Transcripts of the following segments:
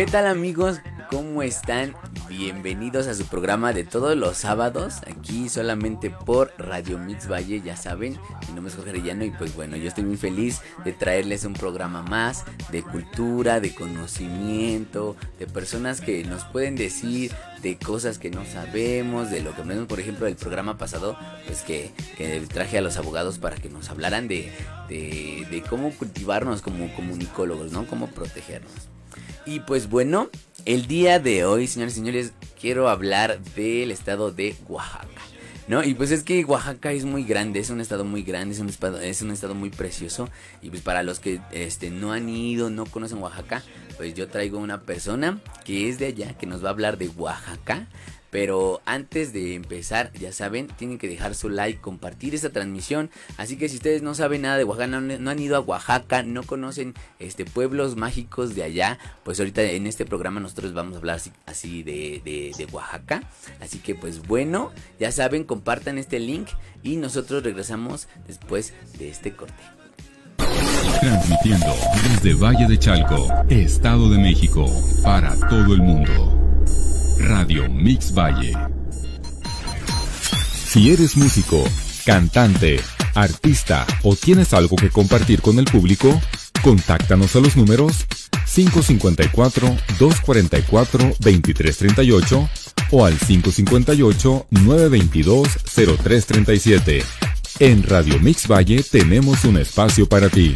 ¿Qué tal amigos? ¿Cómo están? Bienvenidos a su programa de todos los sábados, aquí solamente por Radio Mix Valle, ya saben, mi nombre es Jorge Arellano y pues bueno, yo estoy muy feliz de traerles un programa más de cultura, de conocimiento, de personas que nos pueden decir de cosas que no sabemos, de lo que aprendemos, por ejemplo, el programa pasado, pues que, traje a los abogados para que nos hablaran de, de, de cómo cultivarnos como comunicólogos, ¿no? Cómo protegernos. Y pues bueno, el día de hoy, señores y señores, quiero hablar del estado de Oaxaca. ¿No? Y pues es que Oaxaca es muy grande, es un estado muy grande, es un estado, muy precioso. Y pues para los que este, no han ido, no conocen Oaxaca, pues yo traigo una persona que es de allá, que nos va a hablar de Oaxaca. Pero antes de empezar, ya saben, tienen que dejar su like, compartir esta transmisión. Así que si ustedes no saben nada de Oaxaca, no, han ido a Oaxaca, no conocen este pueblos mágicos de allá, pues ahorita en este programa nosotros vamos a hablar así, de, de Oaxaca. Así que pues bueno, ya saben, compartan este link y nosotros regresamos después de este corte. Transmitiendo desde Valle de Chalco, Estado de México, para todo el mundo. Radio Mix Valle. Si eres músico, cantante, artista o tienes algo que compartir con el público, contáctanos a los números 554-244-2338 o al 558-922-0337. En Radio Mix Valle tenemos un espacio para ti.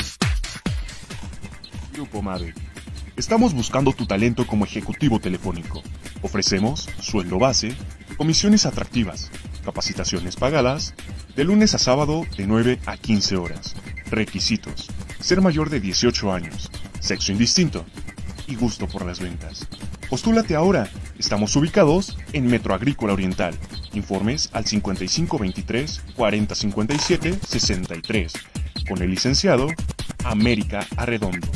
Grupo Mave Estamos buscando tu talento como ejecutivo telefónico. Ofrecemos sueldo base, comisiones atractivas, capacitaciones pagadas, de lunes a sábado de 9 a 15 horas. Requisitos. Ser mayor de 18 años, sexo indistinto y gusto por las ventas. Postúlate ahora. Estamos ubicados en Metro Agrícola Oriental. Informes al 5523 4057 63 con el licenciado América Arredondo.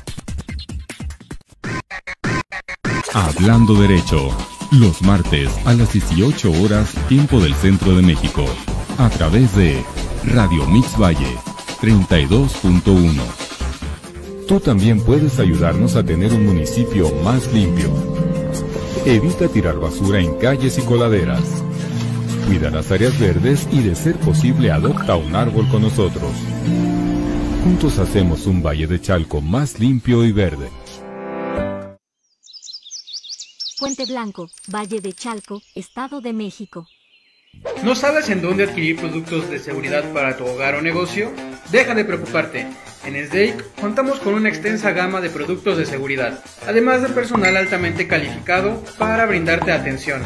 Hablando Derecho, los martes a las 18 horas, tiempo del centro de México, a través de Radio Mix Valle 32.1. Tú también puedes ayudarnos a tener un municipio más limpio. Evita tirar basura en calles y coladeras. Cuida las áreas verdes y de ser posible adopta un árbol con nosotros. Juntos hacemos un Valle de Chalco más limpio y verde. Puente Blanco, Valle de Chalco, Estado de México. ¿No sabes en dónde adquirir productos de seguridad para tu hogar o negocio? Deja de preocuparte. En SDAIC contamos con una extensa gama de productos de seguridad, además de personal altamente calificado para brindarte atención.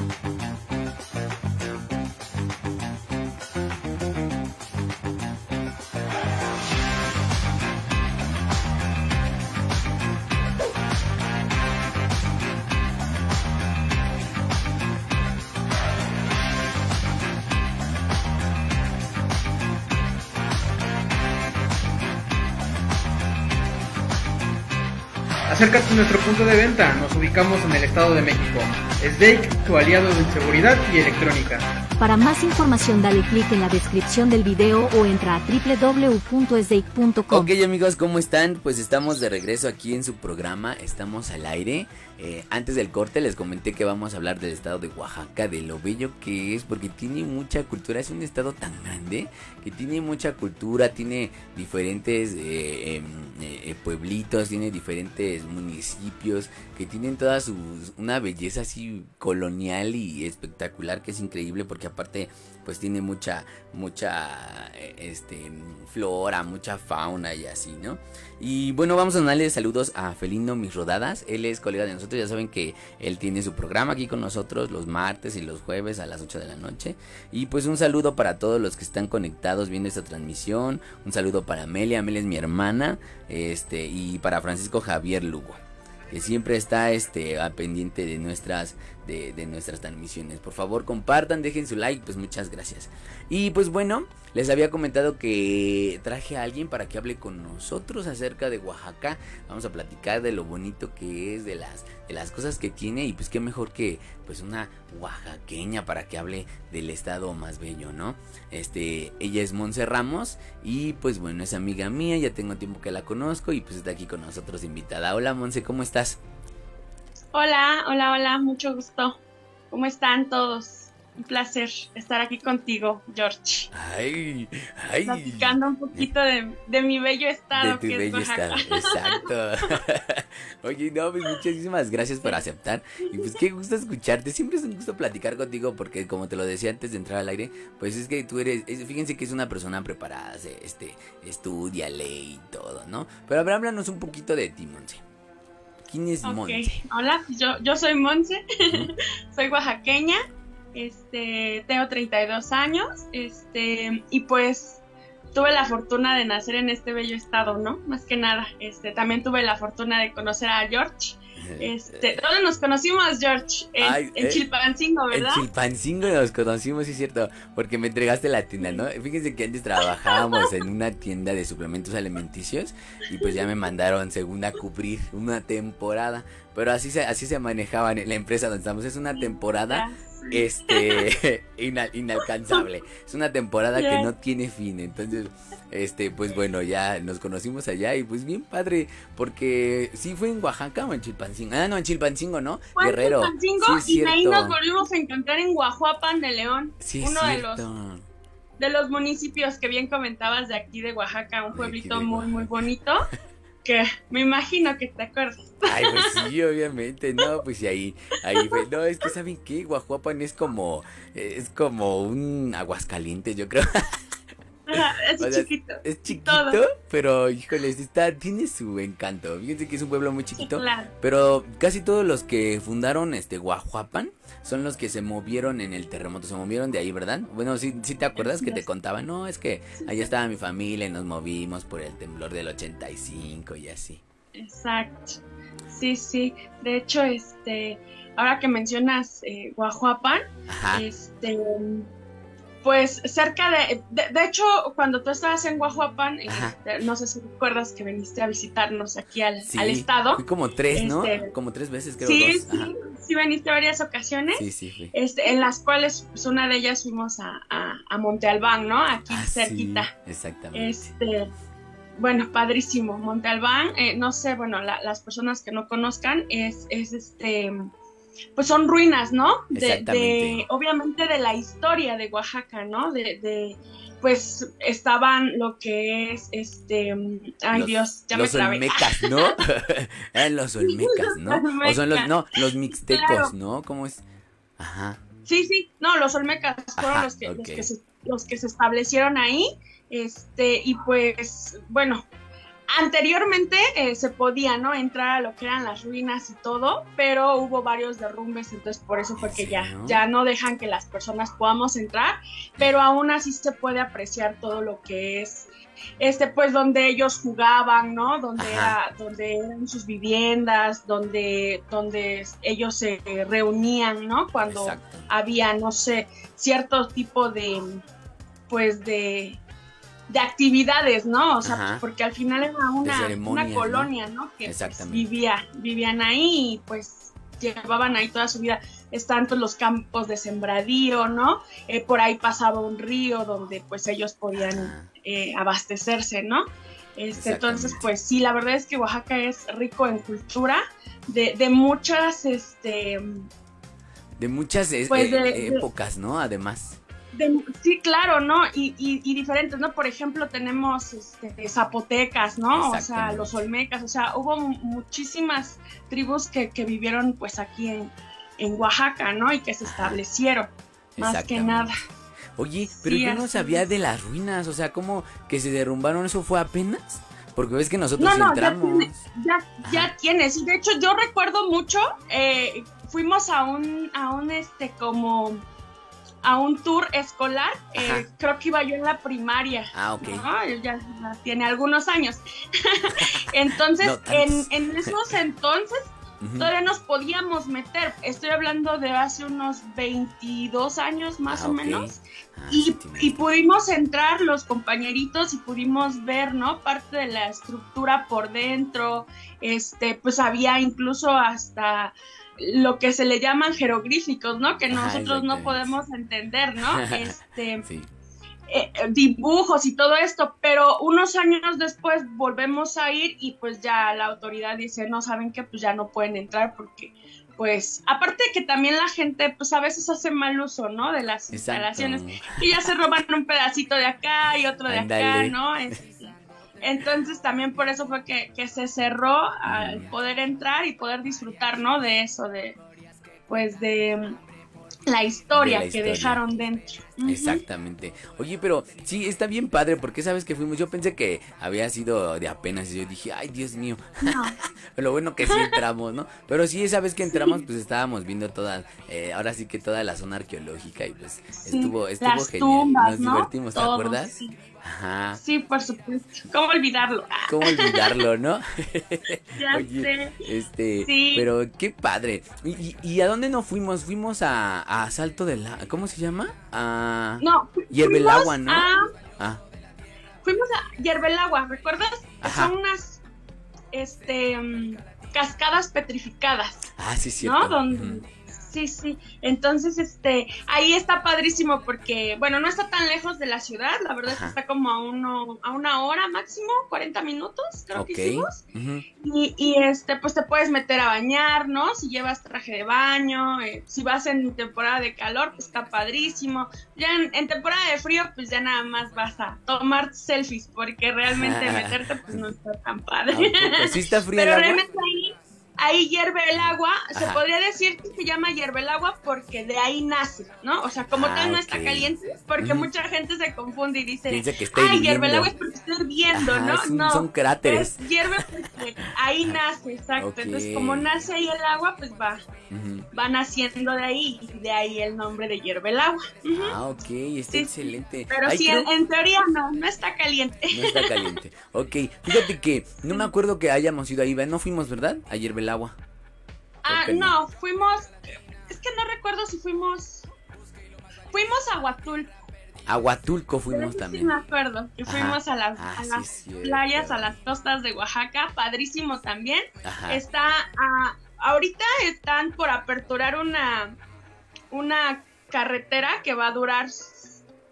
Acércate a nuestro punto de venta, nos ubicamos en el Estado de México. SDAIC, tu aliado en seguridad y electrónica. Para más información dale clic en la descripción del video o entra a www.sdake.com. Ok amigos, ¿cómo están? Pues estamos de regreso aquí en su programa, estamos al aire. Eh, antes del corte les comenté que vamos a hablar del estado de Oaxaca, de lo bello que es, porque tiene mucha cultura, es un estado tan grande que tiene mucha cultura, tiene diferentes eh, em, eh, pueblitos, tiene diferentes municipios que tienen toda su, una belleza así colonial y espectacular que es increíble porque aparte pues tiene mucha mucha eh, este flora, mucha fauna y así, ¿no? Y bueno, vamos a darle saludos a Felino Mis Rodadas, él es colega de nosotros, ya saben que él tiene su programa aquí con nosotros los martes y los jueves a las 8 de la noche. Y pues un saludo para todos los que están conectados viendo esta transmisión, un saludo para Amelia, Amelia es mi hermana, este y para Francisco Javier Lugo que siempre está este a pendiente de nuestras de, nuestras transmisiones. Por favor, compartan, dejen su like, pues muchas gracias. Y pues bueno, les había comentado que traje a alguien para que hable con nosotros acerca de Oaxaca. Vamos a platicar de lo bonito que es, de las, de las cosas que tiene y pues qué mejor que pues una oaxaqueña para que hable del estado más bello, ¿no? Este, ella es Monse Ramos y pues bueno, es amiga mía, ya tengo tiempo que la conozco y pues está aquí con nosotros invitada. Hola Monse, ¿cómo estás? Hola, hola, hola, mucho gusto. ¿Cómo están todos? Un placer estar aquí contigo, George. Ay, ay. Platicando un poquito de, de mi bello estado. De tu que bello es estado, exacto. Oye, no, pues muchísimas gracias por aceptar. Y pues qué gusto escucharte. Siempre es un gusto platicar contigo porque como te lo decía antes de entrar al aire, pues es que tú eres, es- fíjense que es una persona preparada, se- este, estudia, lee y todo, ¿no? Pero a ver, háblanos un poquito de ti, Monse. ¿Quién es Ok, Monse? hola, yo, yo soy Monse, soy oaxaqueña, este, tengo 32 años, este, y pues tuve la fortuna de nacer en este bello estado, ¿no? Más que nada, este, también tuve la fortuna de conocer a George, este, ¿dónde nos conocimos, George? En, Ay, en eh, Chilpancingo, En ¿verdad? Chilpancingo nos conocimos, sí es cierto, porque me entregaste la tienda, ¿no? Fíjense que antes trabajábamos en una tienda de suplementos alimenticios y pues ya me mandaron según a cubrir una temporada, pero así se, así se manejaban en la empresa donde estamos, es una temporada este ina- inalcanzable, es una temporada que no tiene fin, entonces este pues bueno, ya nos conocimos allá y pues bien padre, porque sí fue en Oaxaca o en Chilpancingo, ah no, en Chilpancingo, ¿no? Fue en Guerrero. Chilpancingo Sí, y ahí nos volvimos a encontrar en Guajuapan de León, Sí, uno de los de los municipios que bien comentabas de aquí de Oaxaca, un pueblito muy, muy bonito, que me imagino que te acuerdas. Ay, pues sí, obviamente, no, pues sí, ahí, ahí fue. No, es que ¿saben qué? Guajuapan es como, es como un aguascaliente, yo creo. es O sea, chiquito. Es chiquito, Todo. pero híjole, está, tiene su encanto. Fíjense que es un pueblo muy chiquito. Claro. Pero casi todos los que fundaron este Guajuapan son los que se movieron en el terremoto, se movieron de ahí, ¿verdad? Bueno, sí, sí te acuerdas que te contaban, no, es que allá estaba mi familia y nos movimos por el temblor del 85 y así. Exacto. Sí, sí. De hecho, este, ahora que mencionas eh, Guajuapan, Ajá. este, pues cerca de, de, de hecho, cuando tú estabas en Guajuapan, eh, Ajá. no sé si recuerdas que viniste a visitarnos aquí al, Sí, al estado. Fui como tres, ¿no? Este, Como tres veces, creo. Sí, dos. sí, sí veniste varias ocasiones. Sí, sí, fui. Este, en las cuales pues, una de ellas fuimos a, a, a Monte Albán, ¿no? Aquí Ah, cerquita. sí, exactamente. Este, bueno, padrísimo. Monte Albán, eh, no sé, bueno, la- las personas que no conozcan, es, es este, pues son ruinas, ¿no? De, de- obviamente de la historia de Oaxaca, ¿no? De, de, pues estaban lo que es, este, ay Los- Dios, ya los me olmecas, ¿no? Eran los olmecas, ¿no? O son los, no, los mixtecos, Claro. ¿no? ¿Cómo es? Ajá. Sí, sí, no, los Olmecas fueron Ajá, los, que, ok. los, que se, los que se establecieron ahí. Este, y pues, bueno, anteriormente eh, se podía, ¿no? Entrar a lo que eran las ruinas y todo, pero hubo varios derrumbes, entonces por eso fue ¿En que ya, ya no dejan que las personas podamos entrar, pero aún así se puede apreciar todo lo que es. Este, pues donde ellos jugaban, ¿no? Donde, era, donde eran sus viviendas, donde, donde ellos se reunían, ¿no? Cuando, Exacto. había, no sé, cierto tipo de, pues de, de actividades, ¿no? O sea, Ajá. pues, porque al final era una, una ¿no? colonia, ¿no? Que pues, vivía, vivían ahí y pues llevaban ahí toda su vida. Están todos los campos de sembradío, ¿no? Eh, por ahí pasaba un río donde pues ellos podían eh, abastecerse, ¿no? Este, entonces, pues sí, la verdad es que Oaxaca es rico en cultura, de, de muchas, este, De muchas Pues eh, de- de- épocas, ¿no? Además. De- sí, claro, ¿no? Y, y- y diferentes, ¿no? Por ejemplo, tenemos este, zapotecas, ¿no? O sea, los olmecas, o sea, hubo mu- muchísimas tribus que, que vivieron pues aquí en, en Oaxaca, ¿no? Y que se establecieron, más que nada. Oye, pero Sí, yo no sabía es. de las ruinas, o sea, ¿cómo que se derrumbaron? ¿Eso fue apenas? Porque ves que nosotros No, no, ya entramos. tiene, ya, ya tienes. Y de hecho, yo recuerdo mucho, eh, fuimos a un, a un, este, como, a un tour escolar, eh, creo que iba yo en la primaria. Ah, ok. No, ya, ya tiene algunos años. entonces, No en, en esos entonces, todavía nos podíamos meter. Estoy hablando de hace unos 22 años más Ah, o menos. Ah, Y, y pudimos entrar los compañeritos y pudimos ver, ¿no? Parte de la estructura por dentro. Este, pues había incluso hasta lo que se le llaman jeroglíficos, ¿no? Que Ajá, nosotros no podemos entender, ¿no? Este, Sí. eh, dibujos y todo esto, pero unos años después volvemos a ir y pues ya la autoridad dice, no saben que pues ya no pueden entrar porque pues aparte de que también la gente pues a veces hace mal uso, ¿no? De las Exacto. instalaciones y ya se roban un pedacito de acá y otro de acá. ¿no? Este, entonces también por eso fue que, que se cerró al poder entrar y poder disfrutar, ¿no? De eso, de pues de mm, la historia, De la que historia. dejaron dentro. Exactamente. Oye, pero sí, está bien padre, porque sabes que fuimos, yo pensé que había sido de apenas, y yo dije, ay, Dios mío, No. lo bueno que sí entramos, ¿no? Pero sí, esa vez que entramos, pues estábamos viendo toda, eh, ahora sí que toda la zona arqueológica, y pues Sí, estuvo, estuvo las genial. tumbas, Nos ¿no? divertimos, ¿te Todo, acuerdas? Sí. Ajá. Sí, por supuesto. ¿Cómo olvidarlo? ¿Cómo olvidarlo, no? ya Oye, sé. Este, Sí. pero qué padre. ¿Y, a dónde nos fuimos? Fuimos a, a Salto del La... ¿Cómo se llama? A... No, fu- Hierve el fuimos agua, ¿no? a- Ah, fuimos a Hierbelagua, ¿recuerdas? Ajá. Son unas este mm, cascadas petrificadas, ah, sí, cierto. ¿no? Donde. Sí, sí. Entonces, este, ahí está padrísimo porque, bueno, no está tan lejos de la ciudad, la verdad es que Ajá. está como a uno, a una hora máximo, 40 minutos, creo que hicimos. Y, y, este, pues te puedes meter a bañar, ¿no? Si llevas traje de baño, eh, si vas en temporada de calor, pues está padrísimo. Ya en, en temporada de frío, pues ya nada más vas a tomar selfies, porque realmente meterte, pues no está tan ¿A padre. poco? ¿Sí está fría Pero el agua? realmente ahí, ahí hierve el agua, se podría decir que se llama hierve el agua porque de ahí nace, ¿no? O sea, como Ah, tal no está caliente, porque Ujú. mucha gente se confunde y dice, Piensa que está ay, hierve el hirviendo. agua es porque está hirviendo, Ajá, ¿no? es un- no, son cráteres. es hierve porque ahí nace, exacto. Entonces, como nace ahí el agua, pues va, Ujú. va naciendo de ahí y de ahí el nombre de hierve el agua. Ah, ok, está Sí, excelente. Pero Ay, sí, creo- en, en teoría no, no está caliente. No está caliente. Ok, fíjate que no me acuerdo que hayamos ido ahí, no fuimos, ¿verdad? Ayer el agua. Ah, Creo que no, fuimos. Es que no recuerdo si fuimos. Fuimos a Huatul. A Huatulco fuimos también. Sí, me acuerdo. Que Ajá. fuimos a las, Ah, a las playas, a las costas de Oaxaca. Padrísimo también. Ajá. Está. ah, ahorita están por aperturar una. Una carretera que va a durar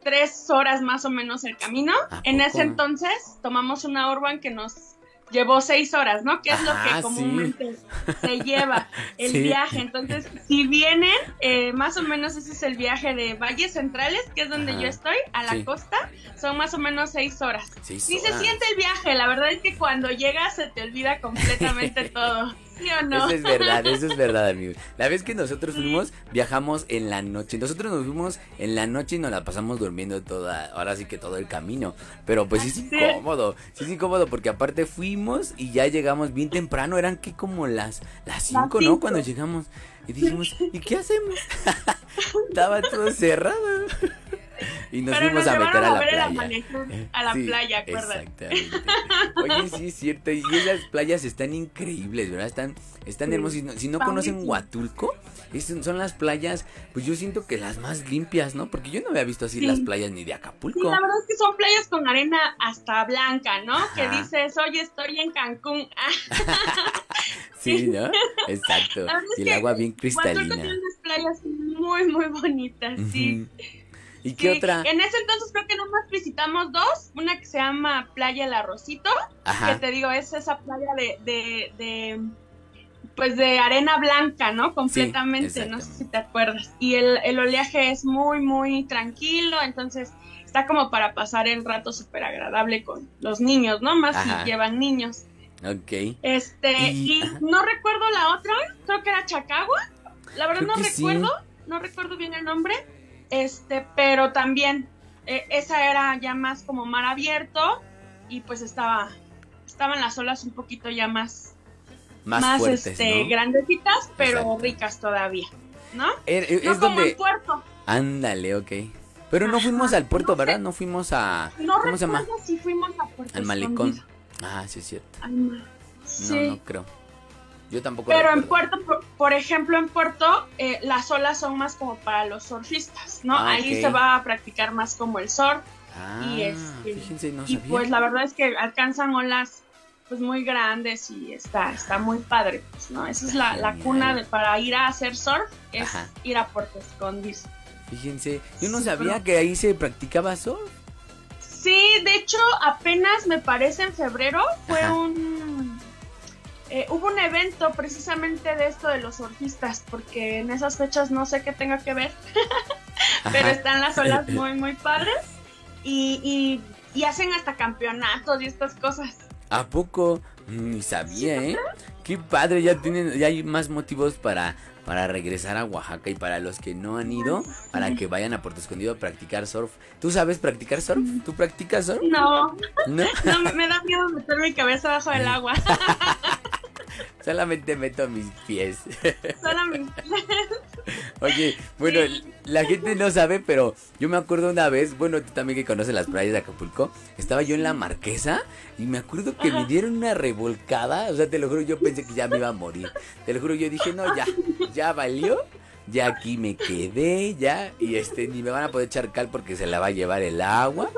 tres horas más o menos el camino. ¿A En ese entonces tomamos una urban que nos llevó seis horas, ¿no? Que es lo que sí. comúnmente se lleva el Sí. viaje. Entonces, si vienen, eh, más o menos ese es el viaje de Valles Centrales, que es donde Ajá. yo estoy, a la Sí. costa, son más o menos seis horas. Ni se siente el viaje, la verdad es que cuando llegas se te olvida completamente todo. ¿Sí no? Eso es verdad, eso es verdad, amigos. La vez que nosotros fuimos, viajamos en la noche. Nosotros nos fuimos en la noche y nos la pasamos durmiendo toda, ahora sí que todo el camino. Pero pues sí es incómodo, sí es incómodo porque aparte fuimos y ya llegamos bien temprano. Eran que como las las 5, ¿no? Cuando llegamos y dijimos, ¿y qué hacemos? Estaba todo cerrado. Y nos Pero fuimos nos a meter a a la el playa. a la Sí, playa, acuérdate. Exactamente. Oye, sí es cierto. Y esas playas están increíbles, ¿verdad? Están, están Sí, hermosas. Si no, conocen. Huatulco, son las playas, pues yo siento que las más limpias, ¿no? Porque yo no había visto así Sí. las playas ni de Sí, Acapulco. la verdad es que son playas con arena hasta blanca, ¿no? Que dices, oye, estoy en Cancún. Sí, ¿no? Exacto. Y el agua bien Huatulco cristalina. tiene unas playas muy, muy bonitas, sí. Ujú. ¿Y qué otra? En ese entonces creo que nomás visitamos dos. Una que se llama Playa El Arrocito, que Ajá. te digo, es esa playa de, de, de, pues de arena blanca, ¿no? Completamente, no sé si te acuerdas. Y el, el oleaje es muy, muy tranquilo, entonces está como para pasar el rato súper agradable con los niños, ¿no? Más Ajá. si llevan niños. Ok. Este, Y- no recuerdo la otra, creo que era Chacagua. La verdad Creo no que sí. recuerdo, no recuerdo bien el nombre. Este, pero también eh, esa era ya más como mar abierto y pues estaba estaban las olas un poquito ya más Más, más, fuertes, este ¿no? grandecitas, pero Exacto. ricas todavía, ¿no? Er- er- No es como donde... en Puerto. Ándale, ok. Pero no fuimos al puerto, no sé. ¿verdad? No fuimos a... No ¿Cómo se llama? si fuimos a Puerto Al malecón. Escondido. Ah, sí es cierto. Ay, no. No creo. Yo tampoco. Pero en. Puerto, por, por ejemplo, en Puerto, eh, las olas son más como para los surfistas, ¿no? Ah, Ahí se va a practicar más como el surf. Ah, y este, fíjense, no y sabía. pues la verdad es que alcanzan olas pues muy grandes y está, está muy padre, pues, ¿no? Esa es la, la cuna de, para ir a hacer surf, es Ajá. ir a Puerto Escondido. Fíjense, yo no sabía que ahí se practicaba surf. Sí, de hecho, apenas me parece en febrero fue Ajá. un... eh, hubo un evento precisamente de esto de los surfistas, porque en esas fechas no sé qué tenga que ver, pero están las olas muy, muy padres y, y, y hacen hasta campeonatos y estas cosas. ¿A poco? Mm, Ni sabía, ¿eh? Qué padre, ya tienen, ya hay más motivos para, para regresar a Oaxaca y para los que no han ido, para que vayan a Puerto Escondido a practicar surf. ¿Tú sabes practicar surf? ¿Tú practicas surf? No, No, no, me- me da miedo meter mi cabeza bajo el agua. solamente meto mis pies. Solamente. Oye, bueno, Sí. la gente no sabe, pero yo me acuerdo una vez, bueno, tú también que conoces las playas de Acapulco, estaba yo en la marquesa y me acuerdo que me dieron una revolcada, o sea, te lo juro, yo pensé que ya me iba a morir. Te lo juro, yo dije, no, ya, ya valió, ya aquí me quedé, ya, y este, ni me van a poder echar cal porque se la va a llevar el agua.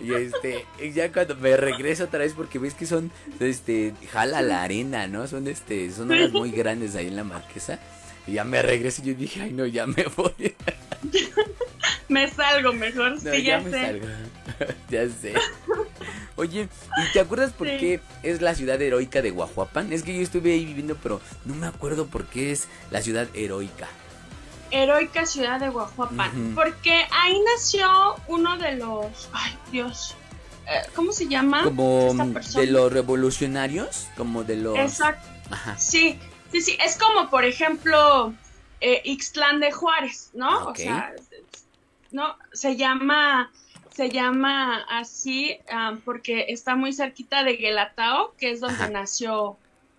Y este, ya cuando me regreso otra vez, porque ves que son, este, jala la arena, ¿no? Son, este, son olas muy grandes ahí en la marquesa. Y ya me regreso y yo dije, ay no, ya me voy. Me salgo mejor, No, sí, ya, me sé. salgo. ya sé. Oye, ¿y te acuerdas por Sí. qué es la ciudad heroica de Guajuapan? Es que yo estuve ahí viviendo, pero no me acuerdo por qué es la ciudad heroica. Heroica ciudad de Guajuapan. Porque ahí nació uno de los. Ay, Dios. Eh, ¿Cómo se llama? Como de los revolucionarios, como de los... Exacto. Ajá. Sí, sí, sí. Es como, por ejemplo, eh, Ixtlán de Juárez, ¿no? O sea, no, se llama. Se llama así ah, porque está muy cerquita de Guelatao, que es donde Ajá. nació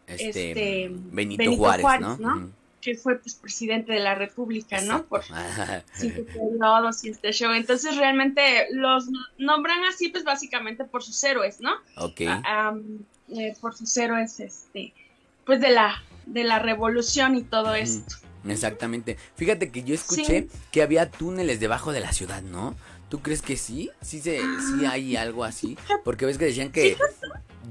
Este, este, Benito, Benito Juárez, Juárez, ¿no? Que fue pues presidente de la República, ¿no? Por cinco periodos y este show. Entonces realmente los nombran así pues básicamente por sus héroes, ¿no? ok. Eh, por sus héroes, este, pues de la, de la revolución y todo esto. Exactamente. Fíjate que yo escuché que había túneles debajo de la ciudad, ¿no? ¿Tú crees que sí? Sí, se, sí hay algo así. Porque ves que decían que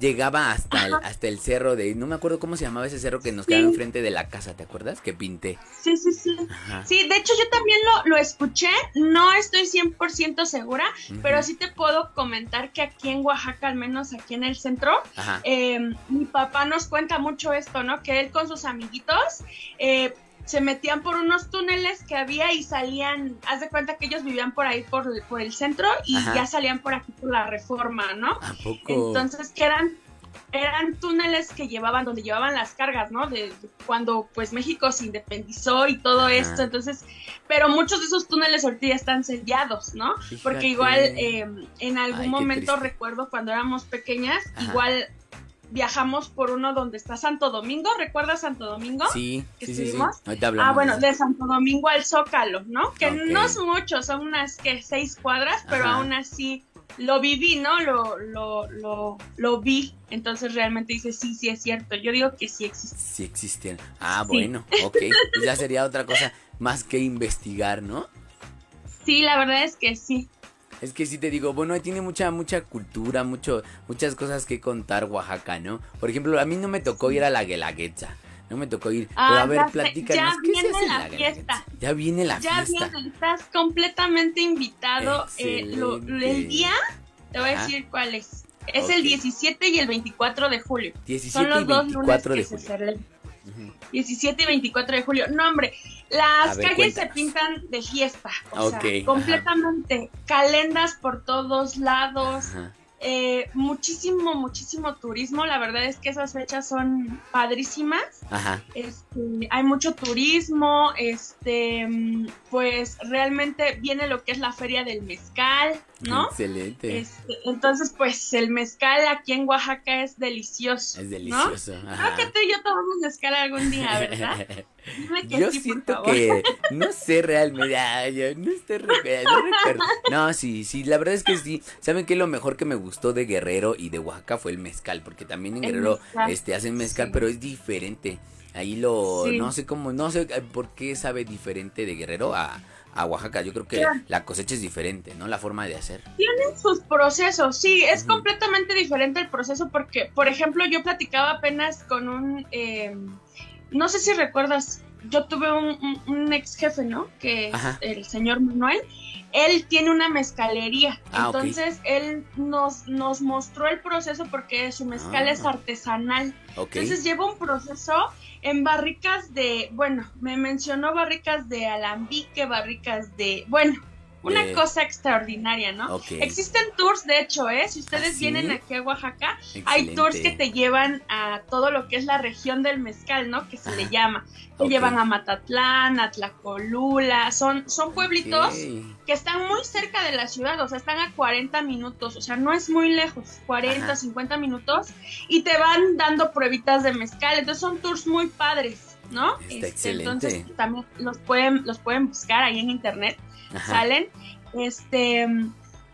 llegaba hasta el, hasta el cerro de... No me acuerdo cómo se llamaba ese cerro que nos Sí. quedaba enfrente de la casa, ¿te acuerdas? Que pinté. Sí, sí, sí. Ajá. Sí, de hecho yo también lo, lo escuché, no estoy 100% segura, pero sí te puedo comentar que aquí en Oaxaca, al menos aquí en el centro, eh, mi papá nos cuenta mucho esto, ¿no? Que él con sus amiguitos eh, se metían por unos túneles que había y salían, haz de cuenta que ellos vivían por ahí, por, por el centro, y Ajá. ya salían por aquí por la reforma, ¿no? ¿A poco? Entonces, que eran eran túneles que llevaban donde llevaban las cargas, ¿no? De, de cuando pues México se independizó y todo Ajá. esto, entonces, pero muchos de esos túneles ahorita ya están sellados, ¿no? Porque igual eh, en algún Ay, momento recuerdo cuando éramos pequeñas, Ajá. igual viajamos por uno donde está Santo Domingo, ¿recuerdas Santo Domingo? Sí, que sí, sí, sí. estuvimos. Hablamos Ah, bueno, de de Santo Domingo al Zócalo, ¿no? Que no es mucho, son unas que seis cuadras, pero Ajá. aún así lo viví, ¿no? Lo, lo, lo, lo vi. Entonces realmente dice, sí, sí es cierto. Yo digo que sí existe. Sí existían. Ah, Sí. bueno, ok. Pues ya sería otra cosa más que investigar, ¿no? Sí, la verdad es que sí. Es que sí te digo, bueno, tiene mucha, mucha cultura, mucho, muchas cosas que contar Oaxaca, ¿no? Por ejemplo, a mí no me tocó ir a la Guelaguetza. No me tocó ir. Ah, pero a ver, ya sé, platícanos. ya ¿qué se viene hace la Guelaguetza? fiesta. Ya viene la ya fiesta. bien, estás completamente invitado. Eh, lo- el día, te voy Ajá. a decir cuál es. Es Ok. el 17 y el 24 de julio. 17 Son los y dos 24 lunes de que se julio. Ujú. 17 y 24 de julio. No, hombre, las ver, calles se pintan de fiesta. O sea, ajá. completamente. Calendas por todos lados. Eh, muchísimo, muchísimo turismo. La verdad es que esas fechas son padrísimas. Ajá. Este, hay mucho turismo. Este, mm, pues realmente viene lo que es la feria del mezcal, ¿no? Excelente. Este, entonces, pues el mezcal aquí en Oaxaca es delicioso. Es ¿no? delicioso. Creo que tú y yo tomamos mezcal algún día, ¿verdad? Dime que Yo sí, siento que no sé realmente, yo no estoy no recuerdo. No, sí, sí, la verdad es que sí. ¿Saben qué? Lo mejor que me gustó de Guerrero y de Oaxaca fue el mezcal, porque también en El Guerrero mezcal, este hacen mezcal, sí. pero es diferente. Ahí lo, no sé cómo, no sé eh, por qué sabe diferente de Guerrero a, a Oaxaca. Yo creo que la cosecha es diferente, ¿no? La forma de hacer. Tienen sus procesos, sí, es completamente diferente el proceso porque, por ejemplo, yo platicaba apenas con un, eh, no sé si recuerdas, yo tuve un, ex jefe, ¿no? Que es el señor Manuel. Él tiene una mezcalería. Ah, entonces, él nos, nos mostró el proceso porque su mezcal es ah. artesanal. Entonces, lleva un proceso en barricas de, bueno, me mencionó barricas de alambique, barricas de, bueno, una cosa extraordinaria, ¿no? Existen tours, de hecho, ¿eh? Si ustedes ¿Ah, vienen aquí a Oaxaca, hay tours que te llevan a todo lo que es la región del mezcal, ¿no? Que se le llama. Te llevan a Matatlán, a Tlacolula, son, son pueblitos que están muy cerca de la ciudad, o sea, están a 40 minutos, o sea, no es muy lejos, 40, 50 minutos, y te van dando pruebitas de mezcal, entonces son tours muy padres. ¿No? Este, entonces también los pueden, los pueden buscar ahí en internet salen. Este,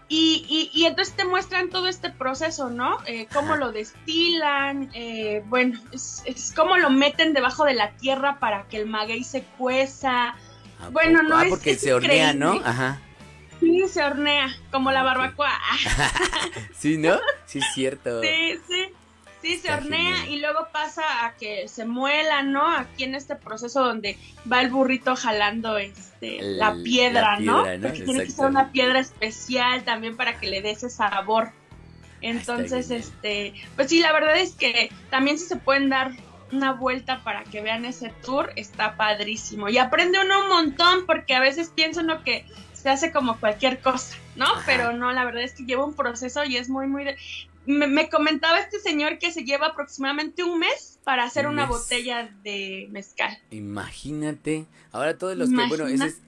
y, y, entonces te muestran todo este proceso, ¿no? Eh, cómo lo destilan, eh, bueno, es, es cómo lo meten debajo de la tierra para que el maguey se cueza. Bueno, no ah, es porque se hornea, ¿no? Ajá. Sí, se hornea, como la barbacoa. sí, ¿no? Sí, es cierto. Sí, sí. Sí, se hornea y luego pasa a que se muela, ¿no? Aquí en este proceso donde va el burrito jalando este la piedra, ¿no? Porque tiene que ser una piedra especial también para que le dé ese sabor. Entonces, este, pues sí, la verdad es que también si se pueden dar una vuelta para que vean ese tour, está padrísimo. Y aprende uno un montón, porque a veces pienso uno que se hace como cualquier cosa, ¿no? Pero no, la verdad es que lleva un proceso y es muy, muy me, comentaba este señor que se lleva aproximadamente un mes para hacer una botella de mezcal. Imagínate. Ahora todos los que, bueno, ese es,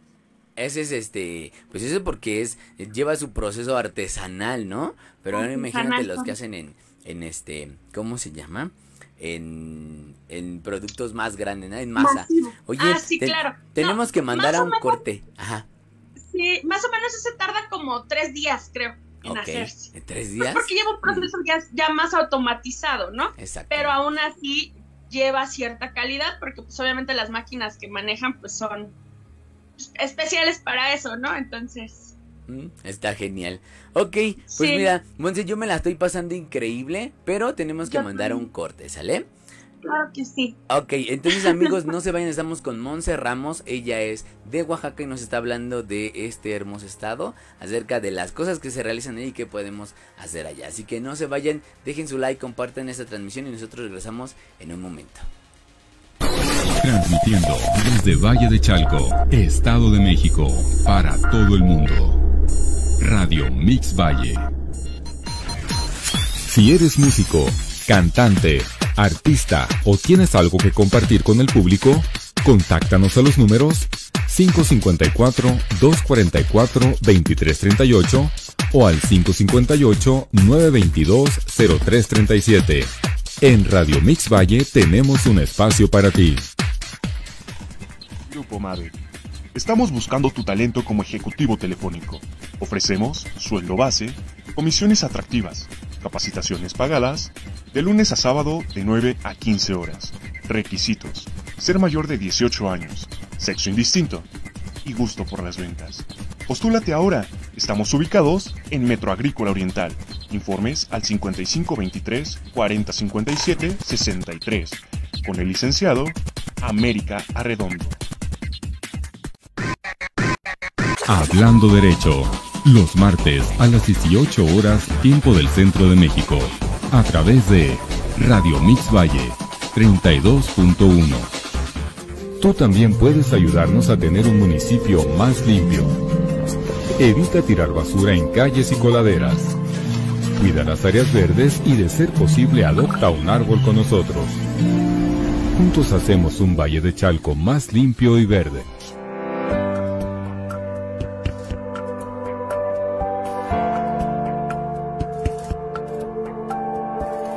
ese es este, pues eso porque es, lleva su proceso artesanal, ¿no? Pero ahora imagínate los que hacen en, en este, ¿cómo se llama? En, en productos más grandes, ¿no? En masa. Oye, ah, sí, claro. tenemos que mandar a un corte. Ajá. Sí, más o menos eso tarda como tres días, creo en hacerse. ¿En tres días? porque lleva un proceso ya, más automatizado, ¿no? Exacto. Pero aún así lleva cierta calidad porque pues obviamente las máquinas que manejan pues son especiales para eso, ¿no? Entonces... Mm, está genial. Ok, pues mira, Monse, yo me la estoy pasando increíble, pero tenemos que mandar un corte, ¿sale? Claro que sí. Ok, entonces amigos, no se vayan, estamos con Monse Ramos, ella es de Oaxaca y nos está hablando de este hermoso estado, acerca de las cosas que se realizan ahí y que podemos hacer allá. Así que no se vayan, dejen su like, compartan esta transmisión y nosotros regresamos en un momento. Transmitiendo desde Valle de Chalco, Estado de México, para todo el mundo. Radio Mix Valle. Si eres músico, cantante, artista o tienes algo que compartir con el público, contáctanos a los números 554-244-2338 o al 558-922-0337. En Radio Mix Valle tenemos un espacio para ti. Grupo Mave. Estamos buscando tu talento como ejecutivo telefónico. Ofrecemos sueldo base, comisiones atractivas, capacitaciones pagadas de lunes a sábado de 9 a 15 horas. Requisitos. Ser mayor de 18 años. Sexo indistinto. Y gusto por las ventas. Postúlate ahora. Estamos ubicados en Metro Agrícola Oriental. Informes al 5523 4057 63. Con el licenciado América Arredondo. Hablando Derecho. Los martes a las 18 horas, tiempo del centro de México a través de Radio Mix Valle 32.1. Tú también puedes ayudarnos a tener un municipio más limpio. Evita tirar basura en calles y coladeras. Cuida las áreas verdes y de ser posible adopta un árbol con nosotros. Juntos hacemos un Valle de Chalco más limpio y verde.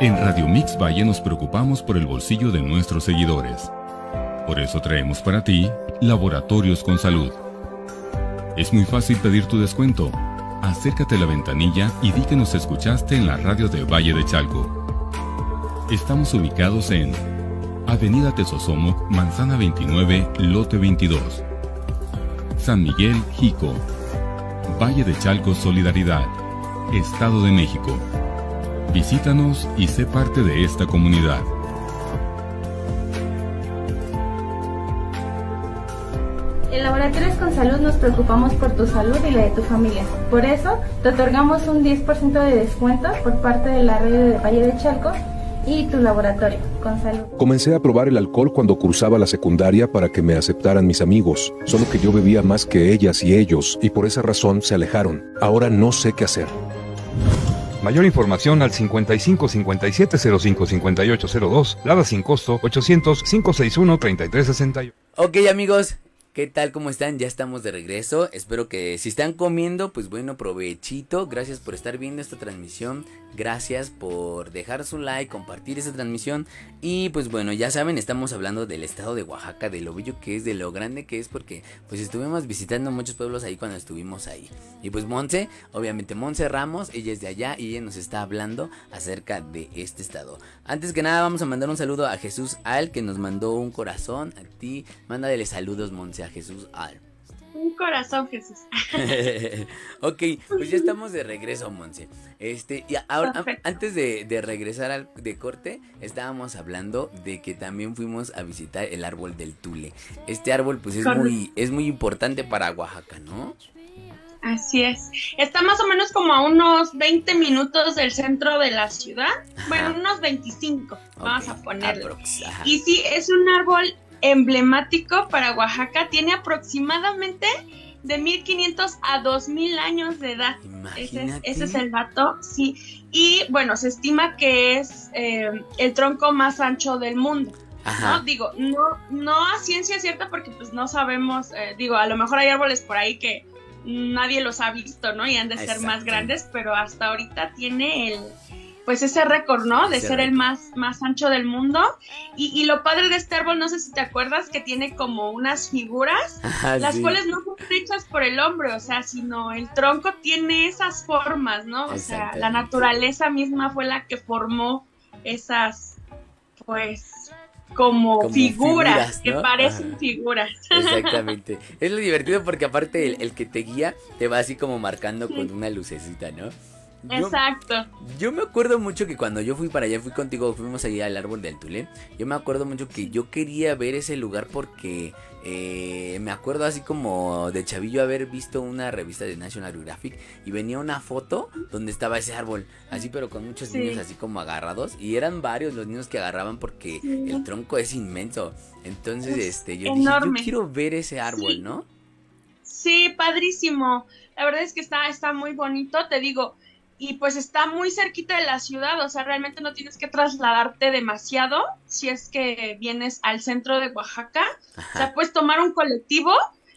En Radio Mix Valle nos preocupamos por el bolsillo de nuestros seguidores. Por eso traemos para ti Laboratorios con Salud. Es muy fácil pedir tu descuento. Acércate a la ventanilla y di que nos escuchaste en la radio de Valle de Chalco. Estamos ubicados en Avenida Tesosomoc, Manzana 29, Lote 22. San Miguel, Jico. Valle de Chalco, Solidaridad. Estado de México. Visítanos y sé parte de esta comunidad. En Laboratorios con Salud nos preocupamos por tu salud y la de tu familia. Por eso, te otorgamos un 10% de descuento por parte de la red de Valle de Chalco y tu laboratorio con salud. Comencé a probar el alcohol cuando cursaba la secundaria para que me aceptaran mis amigos, solo que yo bebía más que ellas y ellos y por esa razón se alejaron. Ahora no sé qué hacer. Mayor información al 55 57 05 58 02, Lada sin costo 800 561 3368. Ok amigos, ¿Qué tal? ¿Cómo están? Ya estamos de regreso. Espero que si están comiendo, pues bueno, provechito. Gracias por estar viendo esta transmisión. Gracias por dejar su like, compartir esta transmisión. Y pues bueno, ya saben, estamos hablando del estado de Oaxaca, de lo bello que es, de lo grande que es, porque pues estuvimos visitando muchos pueblos ahí cuando estuvimos ahí. Y pues Monse, obviamente Monse Ramos, ella es de allá y ella nos está hablando acerca de este estado. Antes que nada, vamos a mandar un saludo a Jesús Al, que nos mandó un corazón. A ti, mándale saludos, Monse, Jesús Al. Un corazón, Jesús. ok, pues ya estamos de regreso, Monse. Este, y ahora, antes de, regresar al de corte, estábamos hablando de que también fuimos a visitar el árbol del Tule. Este árbol, pues es muy, es muy importante para Oaxaca, ¿no? Así es. Está más o menos como a unos 20 minutos del centro de la ciudad. Bueno, unos 25, vamos a ponerlo. y sí, es un árbol emblemático para Oaxaca. Tiene aproximadamente de 1500 a 2000 años de edad. Ese es, el dato, sí. Y bueno, se estima que es eh, el tronco más ancho del mundo. ¿no? Digo, no, no a ciencia cierta porque pues no sabemos, eh, digo, a lo mejor hay árboles por ahí que nadie los ha visto, ¿no? Y han de ser más grandes, pero hasta ahorita tiene el, pues ese récord, ¿no? De ser el más, más ancho del mundo. Y, lo padre de este árbol, no sé si te acuerdas, que tiene como unas figuras, las cuales no son hechas por el hombre, o sea, sino el tronco tiene esas formas, ¿no? O sea, la naturaleza misma fue la que formó esas, pues, como, figuras, que parecen figuras. Exactamente. es lo divertido porque aparte el, el, que te guía te va así como marcando con una lucecita, ¿no? Exacto. Yo me acuerdo mucho que cuando yo fui para allá, fui contigo, fuimos allá al árbol del Tulé. Yo me acuerdo mucho que yo quería ver ese lugar porque eh, me acuerdo así como de chavillo haber visto una revista de National Geographic y venía una foto donde estaba ese árbol, así pero con muchos niños así como agarrados y eran varios los niños que agarraban porque el tronco es inmenso. Entonces, este, yo dije, yo quiero ver ese árbol, ¿no? Sí, padrísimo. La verdad es que está, está muy bonito. Te digo, y pues está muy cerquita de la ciudad, o sea, realmente no tienes que trasladarte demasiado si es que vienes al centro de Oaxaca. O sea, puedes tomar un colectivo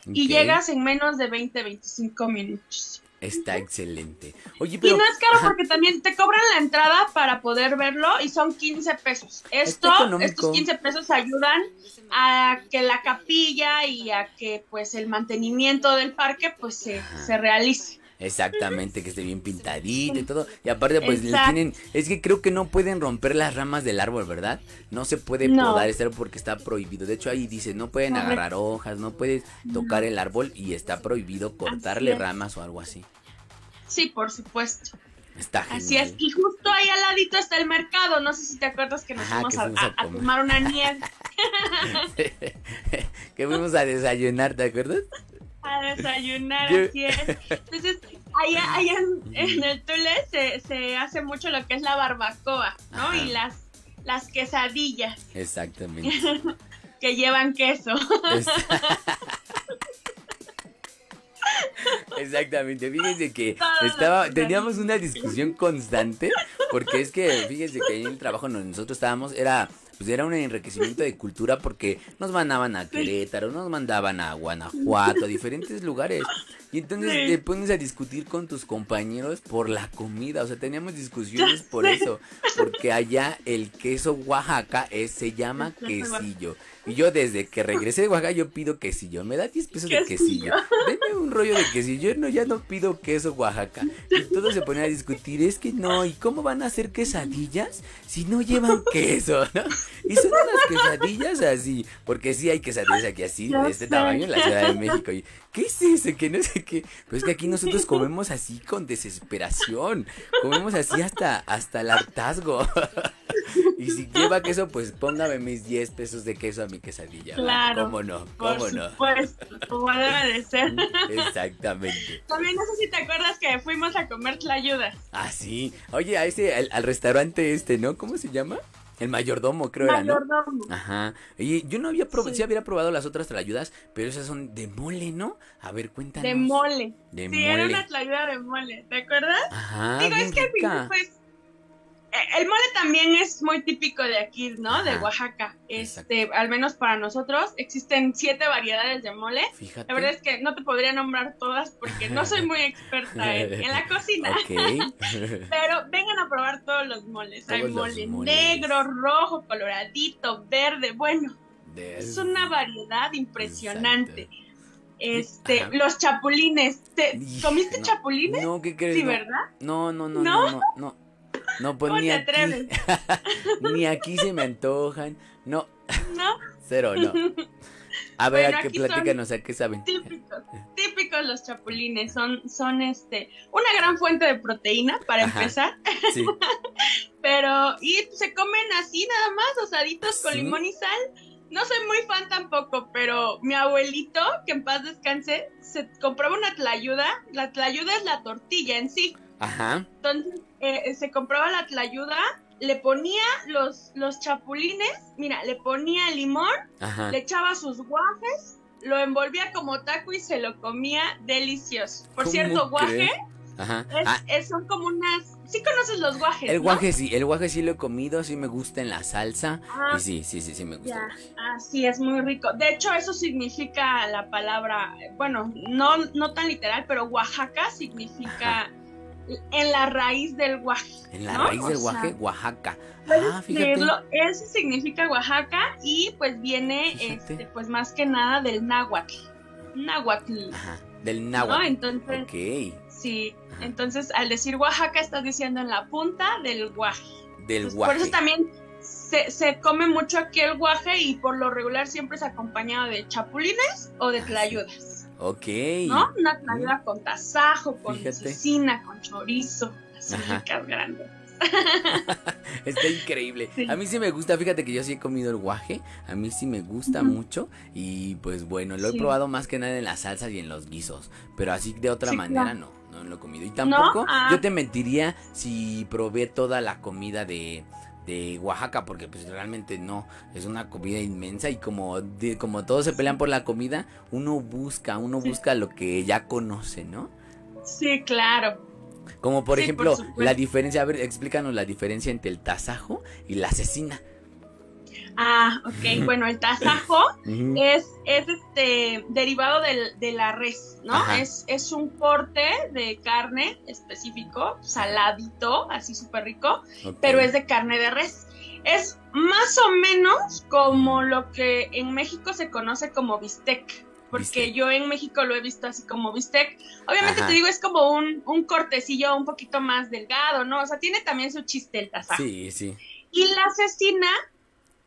y llegas en menos de 20, 25 minutos. Está excelente. Oye, pero... Y no es caro porque también te cobran la entrada para poder verlo y son 15 pesos. Esto, estos 15 pesos ayudan a que la capilla y a que pues el mantenimiento del parque pues se, se realice. Exactamente, que esté bien pintadito y todo. Y aparte, pues le tienen. Es que creo que no pueden romper las ramas del árbol, ¿verdad? No se puede podar este árbol porque está prohibido. De hecho, ahí dice: no pueden agarrar hojas, no puedes tocar el árbol y está prohibido cortarle ramas o algo así. Sí, por supuesto. Está genial. Así es. Y justo ahí al ladito está el mercado. No sé si te acuerdas que nos fuimos, a, tomar una nieve. que fuimos a desayunar, ¿te acuerdas? Desayunar, así es. Entonces, allá, allá en, el Tule se, se, hace mucho lo que es la barbacoa, ¿no? Y las, las quesadillas. Exactamente. que llevan queso. Exactamente, fíjense que estaba, teníamos una discusión constante, porque es que, fíjense que en el trabajo nosotros estábamos era pues era un enriquecimiento de cultura porque nos mandaban a Querétaro, nos mandaban a Guanajuato, a diferentes lugares. Y entonces te pones a discutir con tus compañeros por la comida, o sea, teníamos discusiones por eso, porque allá el queso Oaxaca es, se llama quesillo. Y yo desde que regresé de Oaxaca yo pido quesillo. Me da 10 pesos de quesillo. Denme un rollo de quesillo. Yo no, ya no pido queso Oaxaca. Y todos se ponen a discutir. Es que no, ¿y cómo van a hacer quesadillas si no llevan queso? ¿no? Y son unas quesadillas así. Porque sí hay quesadillas aquí así, de este tamaño en la Ciudad de México. Y, ¿Qué es eso? Que no sé qué. Pues que aquí nosotros comemos así con desesperación. Comemos así hasta, hasta el hartazgo. y si lleva queso, pues póngame mis 10 pesos de queso a mi quesadilla. Claro. ¿Cómo no? ¿Cómo por no? supuesto, como debe de ser. Exactamente. También no sé si te acuerdas que fuimos a comer tlayudas. Ah, sí. Oye, a ese, al, al restaurante este, ¿no? ¿Cómo se llama? El mayordomo, creo era, ¿no? Mayordomo. Ajá. Y yo no había probado, sí. Sí. había probado las otras tlayudas, pero esas son de mole, ¿no? A ver, cuéntanos. De mole. De sí, era mole. una tlayuda de mole, ¿te acuerdas? Ajá, Digo, es que rica. pues, eh, el mole también es muy típico de aquí, ¿no? De. Oaxaca. Este, al menos para nosotros, existen siete variedades de mole. Fíjate. La verdad es que no te podría nombrar todas porque no soy muy experta en, en la cocina. Pero vengan a probar todos los moles. Hay Todos mole negro, rojo, coloradito, verde. Bueno, De- es una variedad impresionante. Este, Ajá. los chapulines. ¿Te, ¿Comiste no. chapulines? No, ¿qué crees? Sí, No. ¿verdad? No, no, no, ¿No? no, no, no. Pues ¿Cómo ni aquí. ni aquí se me antojan. No, ¿No? cero, no. A ver, Bueno, a son platícanos, a qué saben. Típicos, típicos los chapulines. Son, son este, una gran fuente de proteína para Ajá. empezar. Sí. Pero, y se comen así nada más, osaditos con ¿Sí? limón y sal. No soy muy fan tampoco, pero mi abuelito, que en paz descanse, se compraba una tlayuda. La tlayuda es la tortilla en sí. Ajá. Entonces, eh, se compraba la tlayuda, le ponía los, los chapulines, mira, le ponía limón, Ajá. le echaba sus guajes, lo envolvía como taco y se lo comía delicioso. Por ¿Cómo cierto, guaje crees? Ajá. es, Ah, es- son como unas... Sí conoces los guajes, el ¿no? guaje sí, el guaje sí lo he comido, sí me gusta en la salsa. Ah, Y sí, sí, sí, sí me gusta. Ah, sí, es muy rico. De hecho, eso significa la palabra, bueno, no, no tan literal, pero Oaxaca significa en la raíz del guaje. En la ¿no? raíz del sea, guaje, Oaxaca. puedes Ah, fíjate. Eso significa Oaxaca y pues viene, Fíjate. este, pues más que nada del náhuatl. Náhuatl. Ajá. Del ¿no? náhuatl. Entonces, Ok. Sí. Entonces, al decir Oaxaca, estás diciendo en la punta del guaje. Del guaje. por eso también se, se come mucho aquí el guaje y por lo regular siempre es acompañado de chapulines o de tlayudas, Ok. ¿no? Una tlayuda con tasajo, con Fíjate. cecina, con chorizo, así ricas grandes. Está increíble. Sí. A mí sí me gusta, fíjate que yo sí he comido el guaje. A mí sí me gusta mucho. Y pues bueno, lo he probado más que nada en las salsas y en los guisos. Pero así de otra Sí, manera claro. no, no lo he comido. Y tampoco Ah. yo te mentiría si probé toda la comida de, de Oaxaca. Porque pues realmente no. Es una comida inmensa. Y como, de- como todos se pelean por la comida, uno busca, uno Sí. busca lo que ya conoce, ¿no? Sí, claro. Como por Sí, ejemplo, por la diferencia, a ver, explícanos la diferencia entre el tasajo y la cecina. Ah, ok. Bueno, el tasajo es, es este derivado del, de la res, ¿no? Ajá. Es, es un corte de carne específico, saladito, así súper rico, pero es de carne de res. Es más o menos como lo que en México se conoce como bistec. Porque Bistec. yo en México lo he visto así como bistec. Obviamente Ajá. te digo, es como un, un cortecillo un poquito más delgado, ¿no? O sea, tiene también su chiste el tasajo. Sí, sí. Y la cecina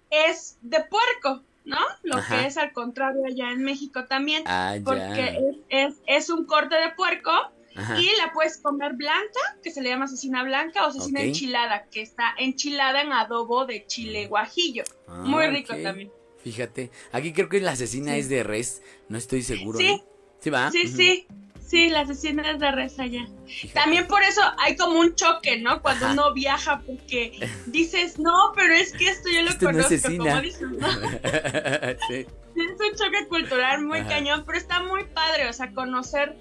es de puerco, ¿no? Lo Ajá. que es al contrario allá en México también. Ah, Porque es, es, es un corte de puerco Ajá. y la puedes comer blanca, que se le llama cecina blanca, o Ok. enchilada, que está enchilada en adobo de chile guajillo. Ah, Muy rico también. Fíjate, aquí creo que la asesina Sí. es de res, no estoy seguro. Sí. ¿eh? Sí, va. Sí, sí. Sí, la cecina es de allá. Fíjate. También por eso hay como un choque, ¿no? Cuando Ajá. uno viaja, porque dices, no, pero es que esto yo lo Esto no es conozco, como dices, ¿no? sí. Es un choque cultural muy Ajá. cañón, pero está muy padre, o sea, conocer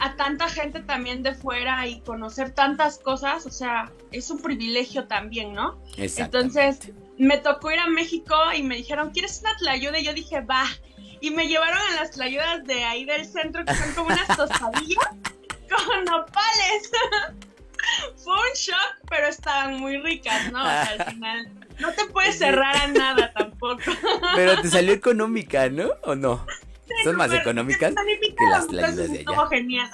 a tanta gente también de fuera y conocer tantas cosas, o sea, es un privilegio también, ¿no? Entonces, me tocó ir a México y me dijeron, ¿quieres una tlayuda? Y yo dije, va. Y me llevaron a las tlayudas de ahí del centro, que son como unas tostadillas con nopales. Fue un shock, pero estaban muy ricas, ¿no? O sea, al final no te puedes cerrar a nada tampoco. Pero te salió económica, ¿no? ¿O no? Son más económicas que las tlayudas de allá. genial.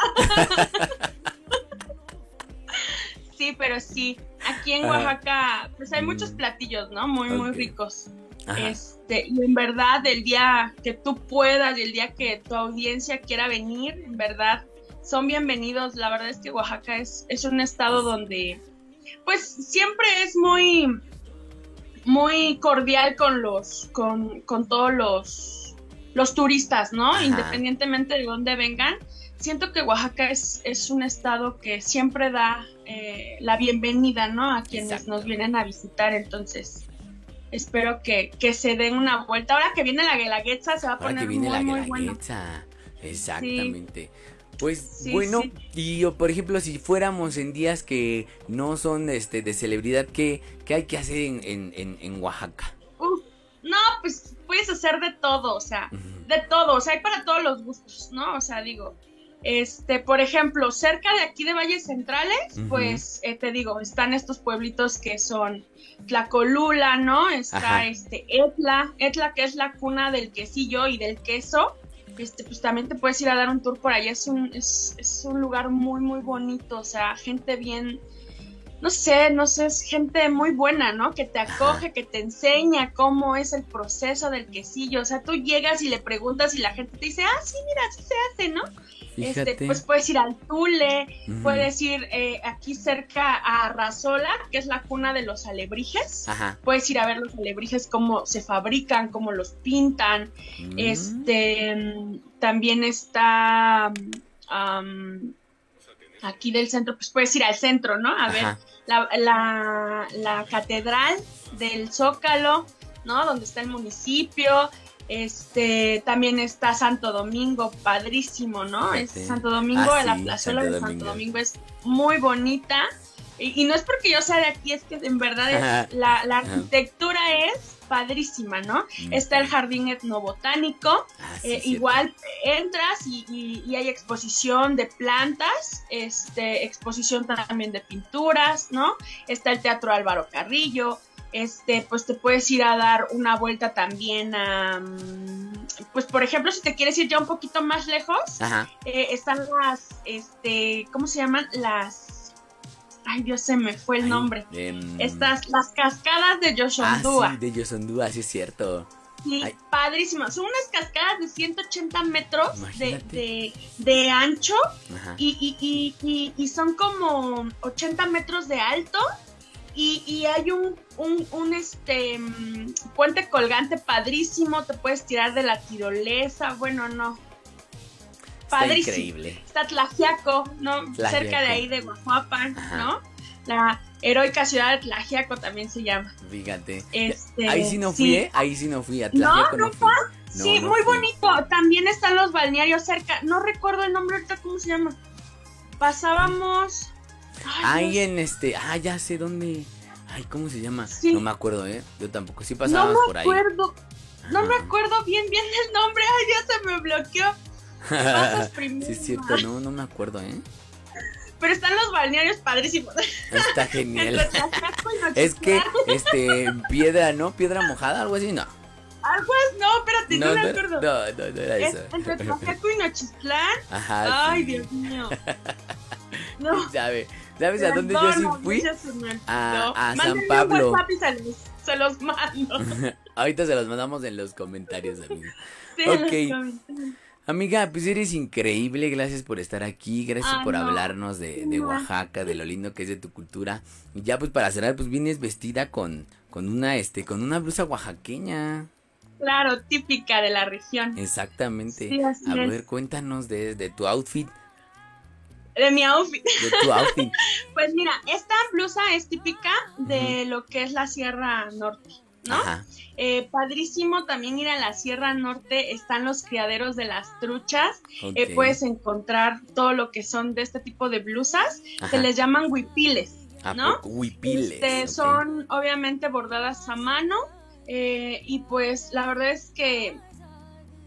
sí, pero sí, aquí en. Oaxaca, pues hay muchos Mm. platillos, ¿no? Muy, muy ricos. Ajá. Este, y en verdad, el día que tú puedas y el día que tu audiencia quiera venir, en verdad, son bienvenidos. La verdad es que Oaxaca es, es un estado donde, pues, siempre es muy, muy cordial con los, con, con todos los, los turistas, ¿no? Ajá. Independientemente de dónde vengan. Siento que Oaxaca es, es un estado que siempre da eh, la bienvenida, ¿no? A quienes nos vienen a visitar. Entonces, espero que, que se den una vuelta. Ahora que viene la Guelaguetza se va a Ahora poner que viene muy, la muy bueno. Exactamente. Pues Sí, bueno, sí. y yo, por ejemplo, si fuéramos en días que no son este de celebridad, ¿qué, qué hay que hacer en, en, en, en Oaxaca? Uf, no, pues puedes hacer de todo, o sea, de todo, o sea, hay para todos los gustos, ¿no? O sea, digo, este, por ejemplo, cerca de aquí de Valles Centrales, pues eh, te digo, están estos pueblitos que son Tlacolula, ¿no? Está Ajá. este Etla, Etla que es la cuna del quesillo y del queso. Este, pues también te puedes ir a dar un tour por allá, es un, es, es un lugar muy, muy bonito, o sea, gente bien, no sé, no sé, es gente muy buena, ¿no? Que te acoge, que te enseña cómo es el proceso del quesillo. O sea, tú llegas y le preguntas y la gente te dice, ah, sí, mira, así se hace, ¿no? Fíjate. Este, pues puedes ir al Tule, puedes ir eh, aquí cerca a Razola, que es la cuna de los alebrijes. Ajá. Puedes ir a ver los alebrijes, cómo se fabrican, cómo los pintan. Mm. Este mm, también está aquí del centro, pues puedes ir al centro, ¿no? A ver la, la, la catedral del Zócalo, ¿no? Donde está el municipio. Este también está Santo Domingo, padrísimo, ¿no? Es. Santo Domingo, Ah, la sí, plazuela Santo de. Santo Domingo es muy bonita. Y, y no es porque yo sea de aquí, es que en verdad es- la, arquitectura es padrísima, ¿no? Mm. Está el jardín etnobotánico, Ah, sí, eh, igual entras y, y- y hay exposición de plantas, este, exposición también de pinturas, ¿no? Está el Teatro Álvaro Carrillo, este, pues te puedes ir a dar una vuelta también a, mm, pues por ejemplo, si te quieres ir ya un poquito más lejos, eh, están las, este, ¿cómo se llaman? Las, ay Dios, se me fue el Ay, nombre. em, Estas, las cascadas de Ah, Yoshondúa. sí, de Yosondúa, sí es cierto. Sí, Ay. padrísimas. Son unas cascadas de 180 metros de, de, de ancho y, y, y, y son como 80 metros de alto. Y, y hay un, un, un, este mm, puente colgante padrísimo. Te puedes tirar de la tirolesa. Bueno, no. Está Padrísimo. increíble. Está Tlajiaco, ¿no? Tlajiaco. Cerca de ahí de Guajuapan. ¿no? La heroica ciudad de Tlajiaco también se llama. Fíjate. Este, Ahí sí no sí. fui, ¿eh? Ahí sí no fui. A No, Tlaxiaco no fui. No, sí, no muy fui. bonito. También están los balnearios cerca. No recuerdo el nombre ahorita, ¿cómo se llama? Pasábamos. Ay, en este. Ah, ya sé dónde. Ay, ¿cómo se llama? Sí. No me acuerdo, ¿eh? Yo tampoco. Sí no pasábamos me por ahí. acuerdo. No me acuerdo bien bien el nombre. Ay, ya se me bloqueó. Pasas primero. sí, es cierto, no, no me acuerdo, ¿eh? Pero están los balnearios padrísimos. Está Entre genial. Es que, este, piedra, ¿no? Piedra mojada, algo así, no. Algo es, no, espérate, no, me no, acuerdo. no, no, no era es eso. entre Tlaxiaco y Nochistlán. Ajá. Ay, sí. Dios mío. No. ¿Sabe? ¿Sabes a dónde yo sí fui? A- a San Pablo. Se los, se los mando. Ahorita se los mandamos en los comentarios, amigo. Sí, en los comentarios. Amiga, pues eres increíble, gracias por estar aquí, gracias Ah, por no. hablarnos de. Oaxaca, de lo lindo que es de tu cultura. Y ya pues para cerrar, pues vienes vestida con, con una, este, con una blusa oaxaqueña. Claro, típica de la región. Exactamente. Sí, así A es. ver, cuéntanos de, de tu outfit, De mi outfit. de tu outfit. Pues mira, esta blusa es típica de lo que es la Sierra Norte, ¿no? Ajá. Eh, padrísimo también ir a la Sierra Norte, están los criaderos de las truchas, ok. Eh, puedes encontrar todo lo que son de este tipo de blusas, Ajá. se les llaman huipiles, ¿A ¿no? Huipiles. Este. Son obviamente bordadas a mano eh, y pues la verdad es que,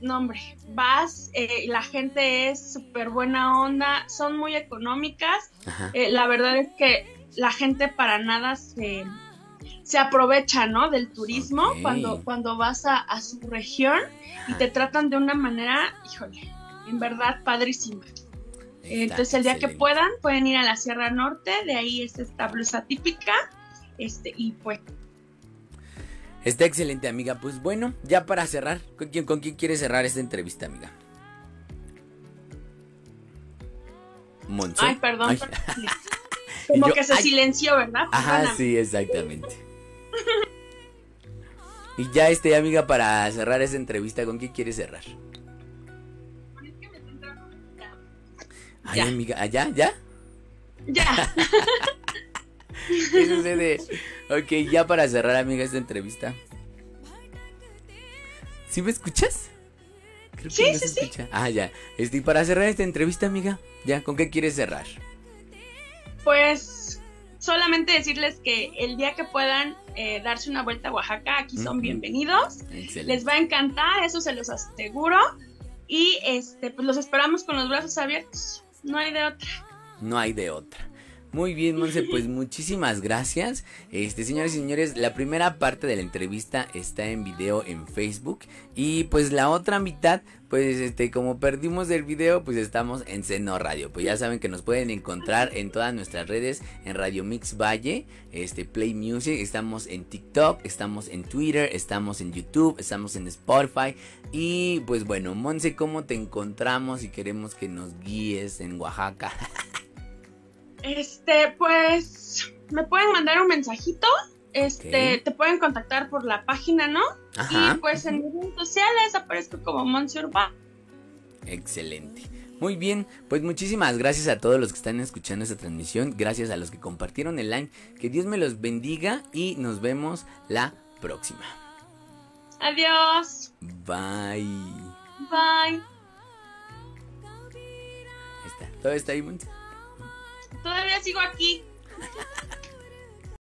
no hombre, vas, eh, la gente es súper buena onda, son muy económicas, eh, la verdad es que la gente para nada se, se aprovecha, ¿no? Del turismo cuando, cuando vas a, su región y te tratan de una manera, híjole, en verdad padrísima. Entonces el día que puedan pueden ir a la Sierra Norte, de ahí es esta blusa típica, este y pues. Está excelente amiga, pues bueno, ya para cerrar, ¿con quién, con quién quiere cerrar esta entrevista amiga? Monse. Ay, perdón. Como que se silenció, ¿verdad? Ajá, sí, exactamente. y ya este amiga para cerrar esa entrevista, ¿con quién quiere cerrar? Ay, amiga, ¿allá? ¿Ya? Ya. ¿Qué sucede? Ok, ya para cerrar, amiga, esta entrevista. ¿Sí me escuchas? sí, sí, sí. Ah, ya. Este, para cerrar esta entrevista, amiga, ya, ¿con qué quieres cerrar? Pues solamente decirles que el día que puedan eh, darse una vuelta a Oaxaca, aquí son bienvenidos. Les va a encantar, eso se los aseguro. Y este, pues los esperamos con los brazos abiertos. No hay de otra. No hay de otra. Muy bien, Monse, pues muchísimas gracias. Este, señores y señores, la primera parte de la entrevista está en video en Facebook y pues la otra mitad, pues este, como perdimos el video, pues estamos en Seno Radio. Pues ya saben que nos pueden encontrar en todas nuestras redes en Radio Mix Valle, este Play Music, estamos en TikTok, estamos en Twitter, estamos en YouTube, estamos en Spotify y pues bueno, Monse, ¿cómo te encontramos y queremos que nos guíes en Oaxaca? Este, pues me pueden mandar un mensajito. Este, te pueden contactar por la página, ¿no? Y pues en redes sociales aparezco como Monse Excelente. Muy bien, pues muchísimas gracias a todos los que están escuchando esta transmisión, gracias a los que compartieron el line, que Dios me los bendiga y nos vemos la próxima. Adiós. Bye. Bye. está, todo está ahí, Todavía sigo aquí.